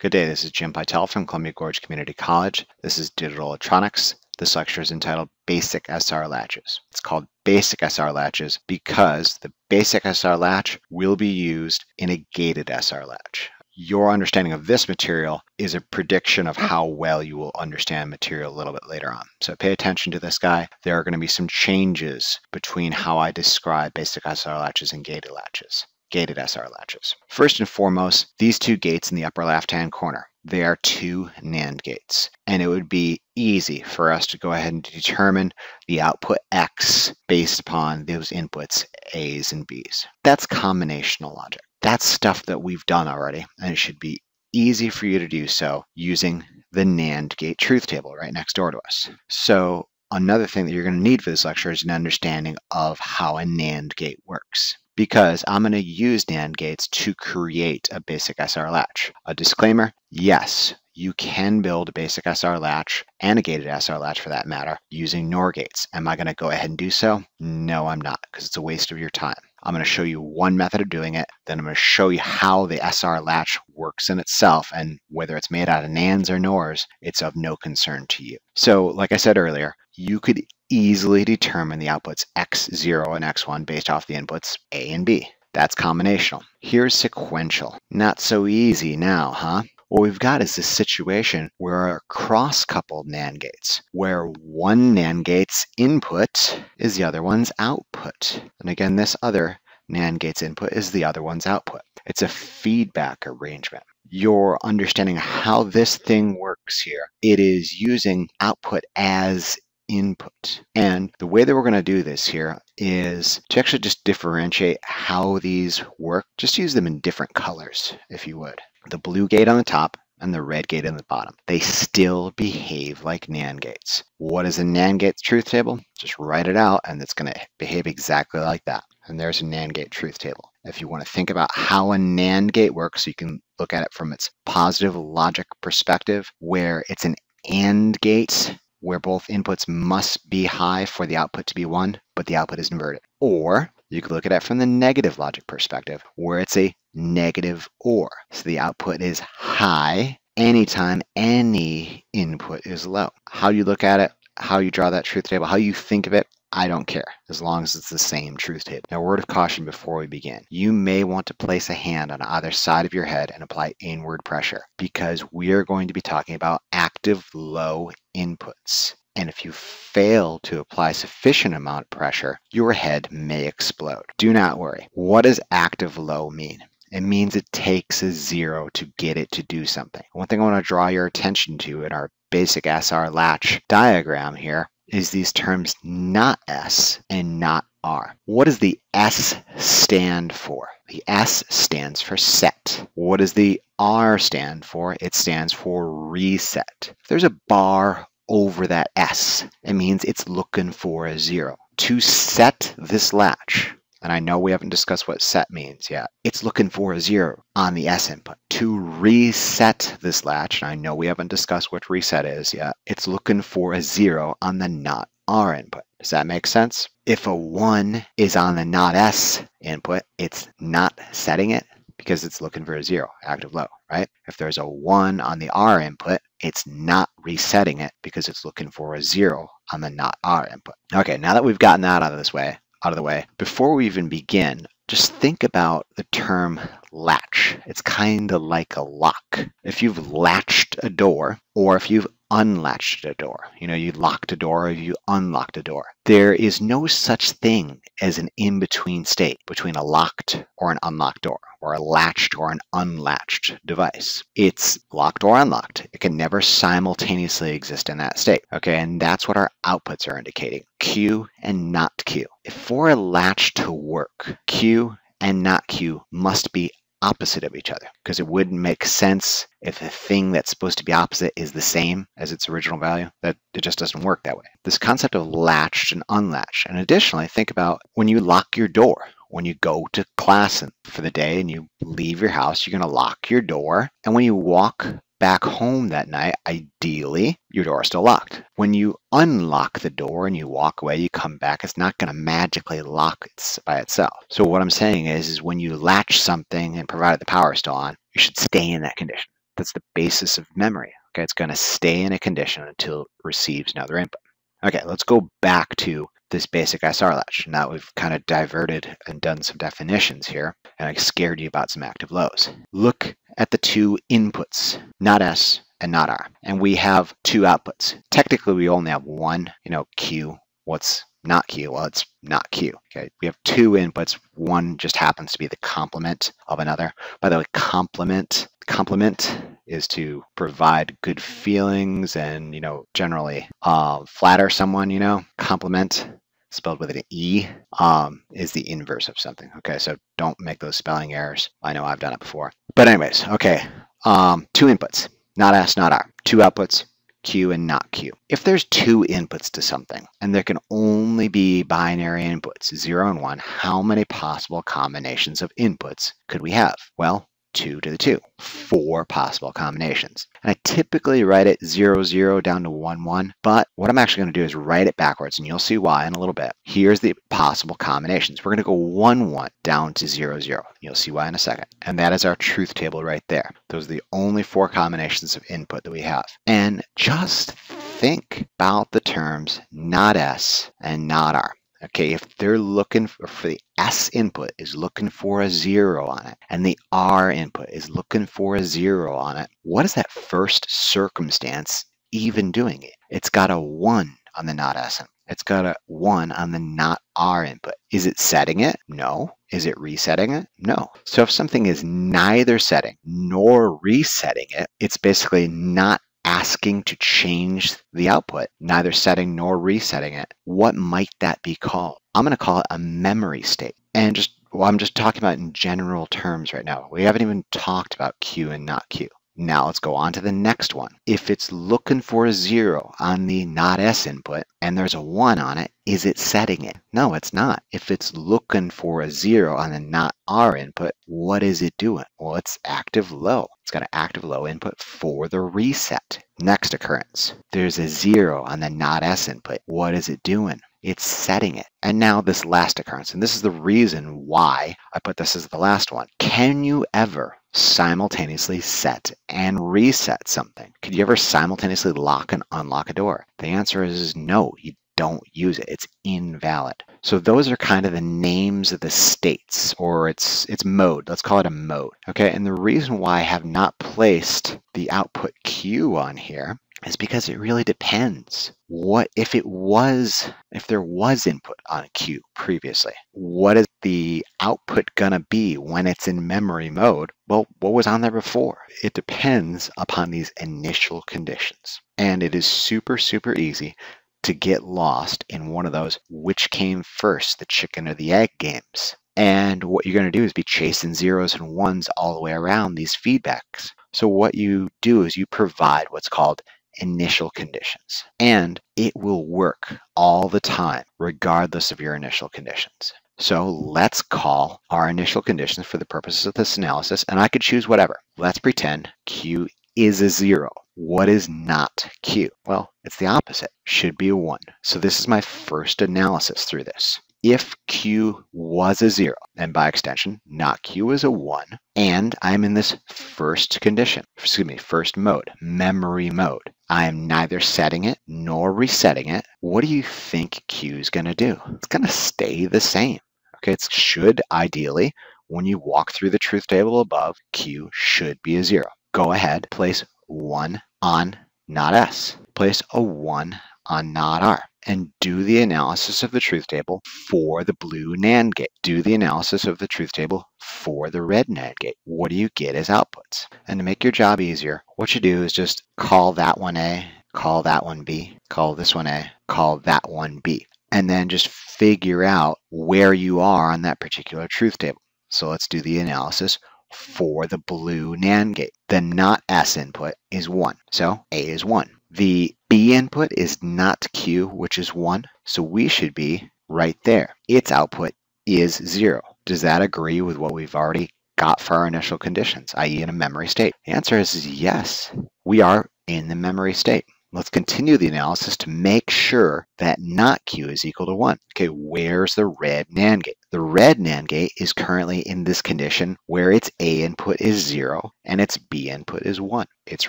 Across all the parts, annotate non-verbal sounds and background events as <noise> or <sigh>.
Good day, this is Jim Pytel from Columbia Gorge Community College. This is Digital Electronics. This lecture is entitled Basic SR Latches. It's called Basic SR Latches because the Basic SR Latch will be used in a gated SR latch. Your understanding of this material is a prediction of how well you will understand material a little bit later on. So pay attention to this guy. There are going to be some changes between how I describe basic SR latches and gated latches gated SR latches. First and foremost, these two gates in the upper left-hand corner. They are two NAND gates, and it would be easy for us to go ahead and determine the output X based upon those inputs A's and B's. That's combinational logic. That's stuff that we've done already, and it should be easy for you to do so using the NAND gate truth table right next door to us. So another thing that you're going to need for this lecture is an understanding of how a NAND gate works because I'm going to use NAND gates to create a basic SR latch. A disclaimer, yes, you can build a basic SR latch and a gated SR latch for that matter using NOR gates. Am I going to go ahead and do so? No, I'm not because it's a waste of your time. I'm going to show you one method of doing it, then I'm going to show you how the SR latch works in itself and whether it's made out of NANDs or NORs, it's of no concern to you. So like I said earlier, you could easily determine the outputs x0 and x1 based off the inputs A and B. That's combinational. Here's sequential. Not so easy now, huh? What we've got is this situation where cross-coupled NAND gates, where one NAND gate's input is the other one's output. And again, this other NAND gate's input is the other one's output. It's a feedback arrangement. Your understanding how this thing works here, it is using output as input. And the way that we're going to do this here is to actually just differentiate how these work. Just use them in different colors, if you would. The blue gate on the top and the red gate on the bottom. They still behave like NAND gates. What is a NAND gate truth table? Just write it out and it's going to behave exactly like that. And there's a NAND gate truth table. If you want to think about how a NAND gate works, you can look at it from its positive logic perspective, where it's an AND gate where both inputs must be high for the output to be 1, but the output is inverted. Or you could look at it from the negative logic perspective, where it's a negative OR. So the output is high anytime any input is low. How you look at it, how you draw that truth table, how you think of it, I don't care, as long as it's the same truth table. Now, word of caution before we begin. You may want to place a hand on either side of your head and apply inward pressure, because we are going to be talking about active low inputs. And if you fail to apply sufficient amount of pressure, your head may explode. Do not worry. What does active low mean? It means it takes a zero to get it to do something. One thing I want to draw your attention to in our basic SR latch diagram here is these terms not S and not R. What does the S stand for? The S stands for set. What does the R stand for? It stands for reset. If there's a bar over that S, it means it's looking for a zero. To set this latch, and I know we haven't discussed what set means yet. It's looking for a zero on the S input. To reset this latch, and I know we haven't discussed what reset is yet, it's looking for a zero on the not R input. Does that make sense? If a 1 is on the not S input, it's not setting it because it's looking for a zero, active low, right? If there's a 1 on the R input, it's not resetting it because it's looking for a zero on the not R input. Okay, now that we've gotten that out of this way, out of the way, before we even begin, just think about the term latch. It's kind of like a lock. If you've latched a door, or if you've unlatched a door, you know, you locked a door or you unlocked a door, there is no such thing as an in between state between a locked or an unlocked door, or a latched or an unlatched device. It's locked or unlocked. It can never simultaneously exist in that state. Okay, and that's what our outputs are indicating Q and not Q. If for a latch to work, Q and not Q must be opposite of each other because it wouldn't make sense if the thing that's supposed to be opposite is the same as its original value. That it just doesn't work that way. This concept of latched and unlatched. And additionally think about when you lock your door. When you go to class for the day and you leave your house you're going to lock your door. And when you walk back home that night, ideally, your door is still locked. When you unlock the door and you walk away, you come back, it's not going to magically lock it by itself. So what I'm saying is, is when you latch something and provided the power is still on, you should stay in that condition. That's the basis of memory. Okay, it's going to stay in a condition until it receives another input. Okay, let's go back to this basic SR latch. Now we've kind of diverted and done some definitions here, and I scared you about some active lows. Look at the two inputs, not S and not R. And we have two outputs. Technically, we only have one, you know, Q. What's not Q? Well, it's not Q. Okay, we have two inputs. One just happens to be the complement of another. By the way, complement complement is to provide good feelings and you know generally uh, flatter someone. You know, compliment spelled with an E um, is the inverse of something. Okay, so don't make those spelling errors. I know I've done it before. But anyways, okay, um, two inputs, not S, not R. Two outputs, Q and not Q. If there's two inputs to something and there can only be binary inputs, 0 and 1, how many possible combinations of inputs could we have? Well, 2 to the 2, four possible combinations. And I typically write it 0, 0 down to 1, 1, but what I'm actually going to do is write it backwards, and you'll see why in a little bit. Here's the possible combinations. We're going to go 1, 1 down to 0, 0. You'll see why in a second. And that is our truth table right there. Those are the only four combinations of input that we have. And just think about the terms not S and not R. Okay, if they're looking for, for, the S input is looking for a zero on it, and the R input is looking for a zero on it, what is that first circumstance even doing it? It's got a one on the not S input. It's got a one on the not R input. Is it setting it? No. Is it resetting it? No. So if something is neither setting nor resetting it, it's basically not asking to change the output, neither setting nor resetting it, what might that be called? I'm going to call it a memory state. And just, well, I'm just talking about in general terms right now. We haven't even talked about Q and not Q. Now let's go on to the next one. If it's looking for a zero on the not S input and there's a one on it, is it setting it? No, it's not. If it's looking for a zero on the not R input, what is it doing? Well, it's active low. It's got an active low input for the reset. Next occurrence, there's a zero on the not S input. What is it doing? it's setting it. And now this last occurrence, and this is the reason why I put this as the last one. Can you ever simultaneously set and reset something? Could you ever simultaneously lock and unlock a door? The answer is no, you don't use it. It's invalid. So those are kind of the names of the states or its its mode. Let's call it a mode. Okay, and the reason why I have not placed the output Q on here is because it really depends. What if it was, if there was input on a Q previously, what is the output gonna be when it's in memory mode? Well, what was on there before? It depends upon these initial conditions. And it is super, super easy to get lost in one of those which came first, the chicken or the egg games. And what you're going to do is be chasing zeros and ones all the way around these feedbacks. So what you do is you provide what's called initial conditions. And it will work all the time, regardless of your initial conditions. So let's call our initial conditions for the purposes of this analysis, and I could choose whatever. Let's pretend Q is a zero. What is not Q? Well, it's the opposite, should be a one. So this is my first analysis through this if Q was a zero, and by extension, not Q is a one, and I'm in this first condition, excuse me, first mode, memory mode. I am neither setting it nor resetting it. What do you think Q is going to do? It's going to stay the same. Okay, it should ideally, when you walk through the truth table above, Q should be a zero. Go ahead, place one on not S. Place a one on not R and do the analysis of the truth table for the blue NAND gate. Do the analysis of the truth table for the red NAND gate. What do you get as outputs? And to make your job easier, what you do is just call that one A, call that one B, call this one A, call that one B, and then just figure out where you are on that particular truth table. So let's do the analysis for the blue NAND gate. The not S input is 1, so A is 1. The B input is not Q, which is 1, so we should be right there. Its output is 0. Does that agree with what we've already got for our initial conditions, i.e. in a memory state? The answer is yes. We are in the memory state. Let's continue the analysis to make sure that not Q is equal to 1. Okay, where's the red NAND gate? The red NAND gate is currently in this condition where its A input is 0 and its B input is 1. It's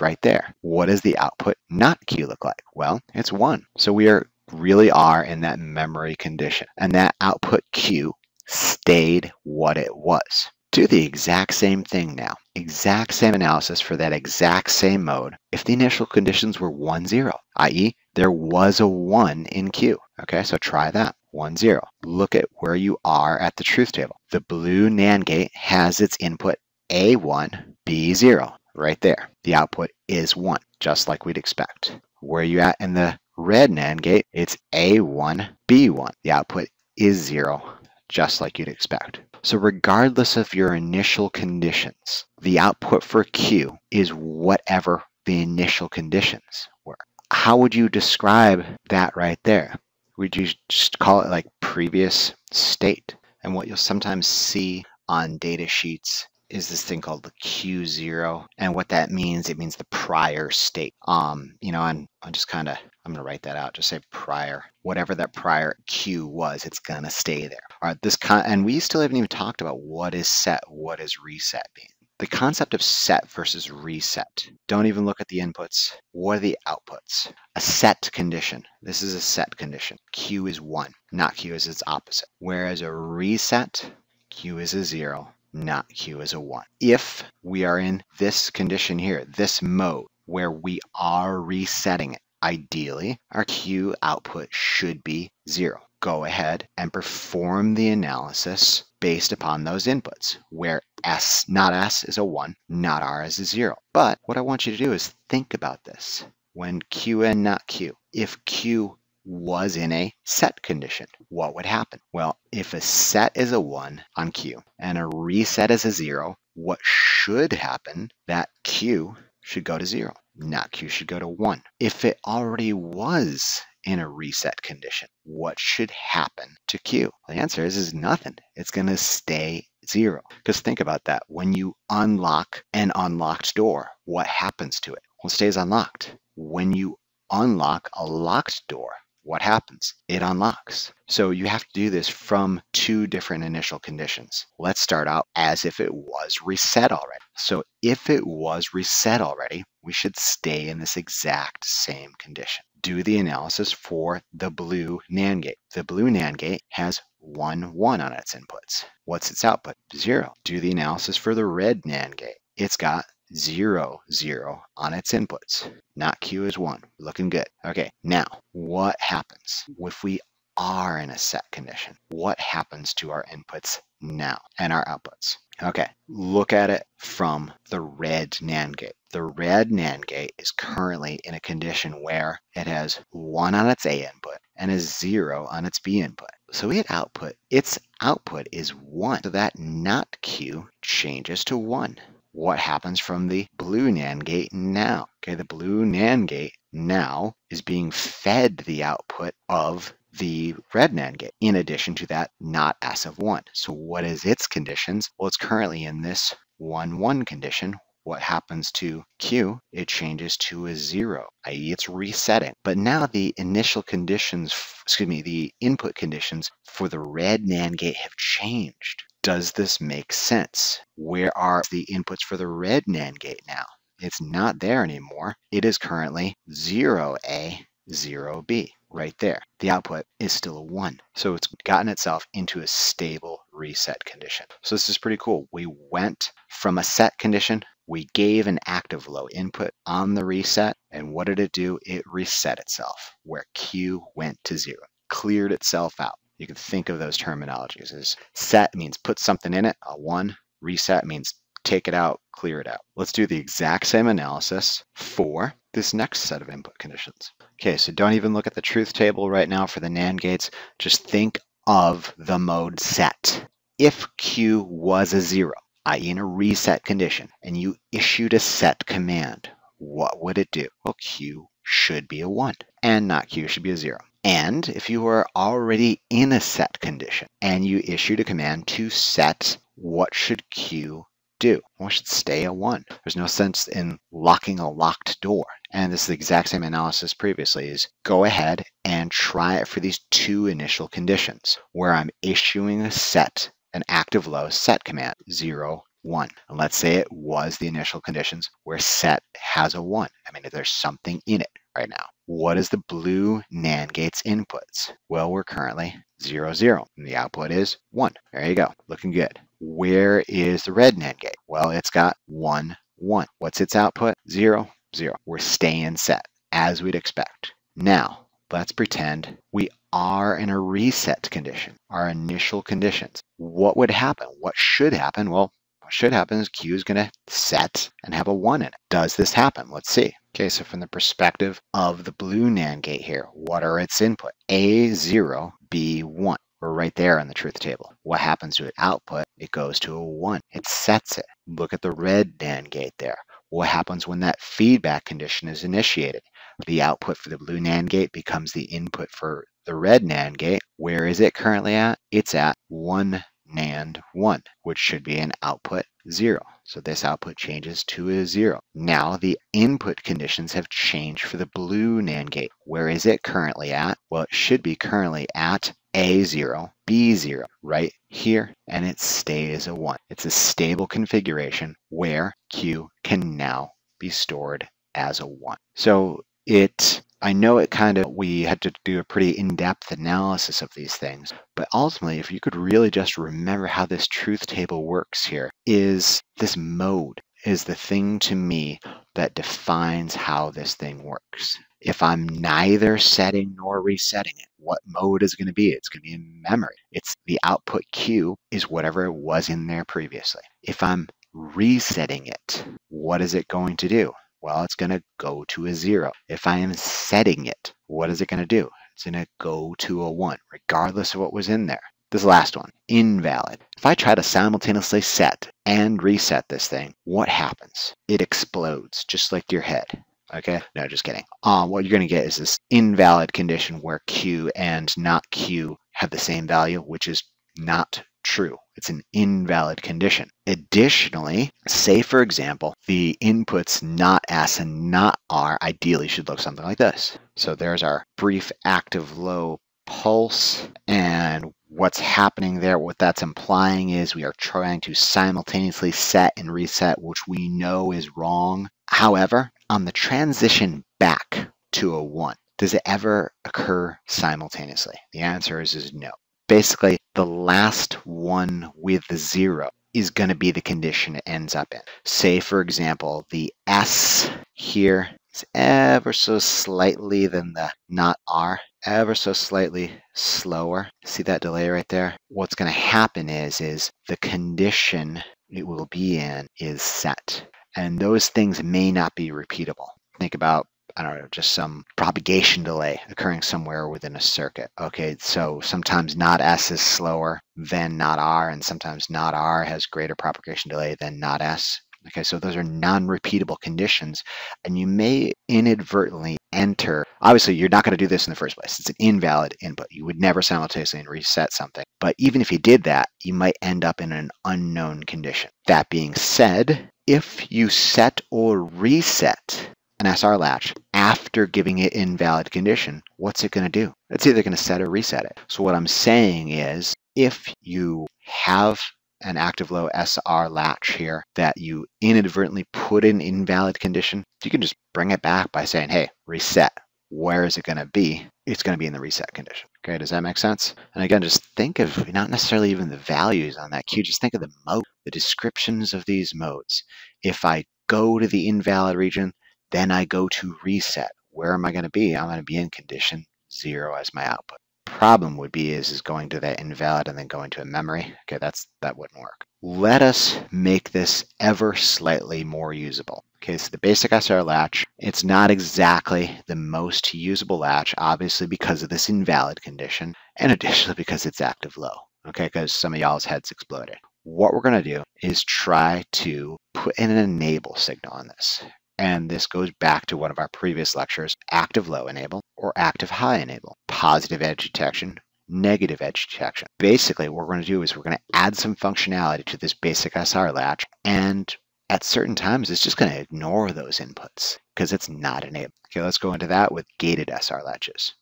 right there. What does the output not Q look like? Well, it's 1. So we are really are in that memory condition. And that output Q stayed what it was. Do the exact same thing now. Exact same analysis for that exact same mode if the initial conditions were 1, 0, i.e. there was a 1 in Q. Okay, so try that. 1, 0. Look at where you are at the truth table. The blue NAND gate has its input A1, B0, right there. The output is 1, just like we'd expect. Where are you at in the red NAND gate? It's A1, B1. The output is 0, just like you'd expect. So regardless of your initial conditions, the output for Q is whatever the initial conditions were. How would you describe that right there? Would you just call it like previous state? And what you'll sometimes see on data sheets is this thing called the Q0. And what that means, it means the prior state. Um, you know, and I'm just kind of, I'm going to write that out. Just say prior. Whatever that prior Q was, it's going to stay there. Right, this con and we still haven't even talked about what is set, what is reset being. The concept of set versus reset. Don't even look at the inputs. What are the outputs? A set condition. This is a set condition. Q is 1. Not Q is its opposite. Whereas a reset, Q is a 0 not Q is a 1. If we are in this condition here, this mode, where we are resetting it, ideally, our Q output should be 0. Go ahead and perform the analysis based upon those inputs, where S, not S, is a 1, not R is a 0. But what I want you to do is think about this. When Q and not Q, if Q was in a set condition, what would happen? Well, if a set is a 1 on Q and a reset is a 0, what should happen, that Q should go to 0, not Q should go to 1. If it already was in a reset condition, what should happen to Q? The answer is, is nothing. It's going to stay 0. Because think about that. When you unlock an unlocked door, what happens to it? Well, it stays unlocked. When you unlock a locked door, what happens? It unlocks. So you have to do this from two different initial conditions. Let's start out as if it was reset already. So if it was reset already, we should stay in this exact same condition. Do the analysis for the blue NAND gate. The blue NAND gate has 1, 1 on its inputs. What's its output? 0. Do the analysis for the red NAND gate. It's got 0, 0 on its inputs. Not Q is 1. Looking good. Okay, now what happens if we are in a set condition? What happens to our inputs now and our outputs? Okay, look at it from the red NAND gate. The red NAND gate is currently in a condition where it has 1 on its A input and a 0 on its B input. So it output, its output is 1. So that not Q changes to 1 what happens from the blue NAND gate now. Okay, the blue NAND gate now is being fed the output of the red NAND gate, in addition to that not S of 1. So what is its conditions? Well, it's currently in this 1, 1 condition. What happens to Q? It changes to a 0, i.e. it's resetting. But now the initial conditions, excuse me, the input conditions for the red NAND gate have changed. Does this make sense? Where are the inputs for the red NAND gate now? It's not there anymore. It is currently 0A, 0B, right there. The output is still a 1. So it's gotten itself into a stable reset condition. So this is pretty cool. We went from a set condition, we gave an active low input on the reset, and what did it do? It reset itself, where Q went to 0, cleared itself out. You can think of those terminologies as set means put something in it, a one, reset means take it out, clear it out. Let's do the exact same analysis for this next set of input conditions. Okay, so don't even look at the truth table right now for the NAND gates. Just think of the mode set. If Q was a zero, i.e. in a reset condition, and you issued a set command, what would it do? Well, Q should be a one, and not Q should be a zero. And if you were already in a set condition and you issued a command to set, what should Q do? Well, it should stay a 1. There's no sense in locking a locked door. And this is the exact same analysis previously is go ahead and try it for these two initial conditions where I'm issuing a set, an active low set command, 0, 1. And let's say it was the initial conditions where set has a 1. I mean, there's something in it right now. What is the blue NAND gate's inputs? Well, we're currently 0, 0. And the output is 1. There you go. Looking good. Where is the red NAND gate? Well, it's got 1, 1. What's its output? 0, 0. We're staying set, as we'd expect. Now, let's pretend we are in a reset condition, our initial conditions. What would happen? What should happen? Well, what should happen is Q is going to set and have a 1 in it. Does this happen? Let's see. Okay, so from the perspective of the blue NAND gate here, what are its input? A0, B1. We're right there on the truth table. What happens to its output? It goes to a 1. It sets it. Look at the red NAND gate there. What happens when that feedback condition is initiated? The output for the blue NAND gate becomes the input for the red NAND gate. Where is it currently at? It's at 1 NAND 1, which should be an output 0. So this output changes to a 0. Now the input conditions have changed for the blue NAND gate. Where is it currently at? Well, it should be currently at A0, B0, right here, and it stays a 1. It's a stable configuration where Q can now be stored as a 1. So it I know it kind of, we had to do a pretty in depth analysis of these things, but ultimately, if you could really just remember how this truth table works here, is this mode is the thing to me that defines how this thing works. If I'm neither setting nor resetting it, what mode is going to be? It's going to be in memory. It's the output Q is whatever it was in there previously. If I'm resetting it, what is it going to do? Well, it's going to go to a zero. If I am setting it, what is it going to do? It's going to go to a one, regardless of what was in there. This last one, invalid. If I try to simultaneously set and reset this thing, what happens? It explodes, just like your head. Okay, no, just kidding. Um, what you're going to get is this invalid condition where Q and not Q have the same value, which is not true. It's an invalid condition. Additionally, say for example, the inputs not S and not R ideally should look something like this. So there's our brief active low pulse and what's happening there, what that's implying is we are trying to simultaneously set and reset, which we know is wrong. However, on the transition back to a one, does it ever occur simultaneously? The answer is, is no basically the last one with the zero is going to be the condition it ends up in. Say, for example, the S here is ever so slightly than the not R, ever so slightly slower. See that delay right there? What's going to happen is, is the condition it will be in is set. And those things may not be repeatable. Think about I don't know, just some propagation delay occurring somewhere within a circuit. Okay, so sometimes not S is slower than not R, and sometimes not R has greater propagation delay than not S. Okay, so those are non-repeatable conditions, and you may inadvertently enter. Obviously, you're not going to do this in the first place. It's an invalid input. You would never simultaneously reset something. But even if you did that, you might end up in an unknown condition. That being said, if you set or reset an SR latch after giving it invalid condition, what's it going to do? It's either going to set or reset it. So what I'm saying is if you have an active low SR latch here that you inadvertently put in invalid condition, you can just bring it back by saying, hey, reset. Where is it going to be? It's going to be in the reset condition. Okay, does that make sense? And again, just think of not necessarily even the values on that Q, just think of the mode, the descriptions of these modes. If I go to the invalid region, then I go to reset. Where am I going to be? I'm going to be in condition zero as my output. Problem would be is, is going to that invalid and then going to a memory. Okay, that's that wouldn't work. Let us make this ever slightly more usable. Okay, so the basic SR latch, it's not exactly the most usable latch, obviously because of this invalid condition, and additionally <laughs> because it's active low. Okay, because some of y'all's heads exploded. What we're going to do is try to put in an enable signal on this. And this goes back to one of our previous lectures, active low enable or active high enable. Positive edge detection, negative edge detection. Basically, what we're going to do is we're going to add some functionality to this basic SR latch, and at certain times, it's just going to ignore those inputs because it's not enabled. Okay, let's go into that with gated SR latches.